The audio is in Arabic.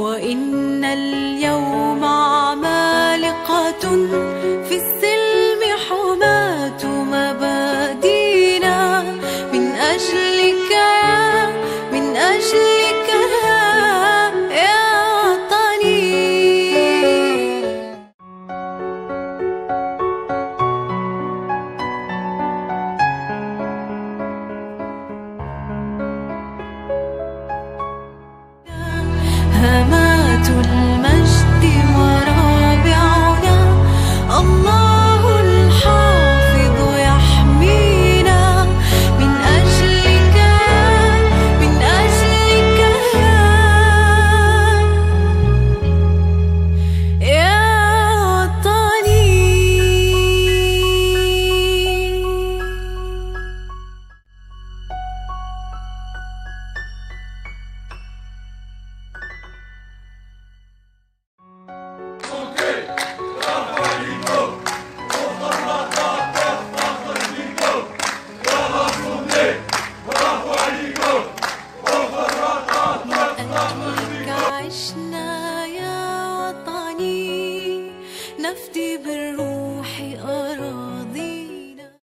وإن اليوم عمالقة في السماء left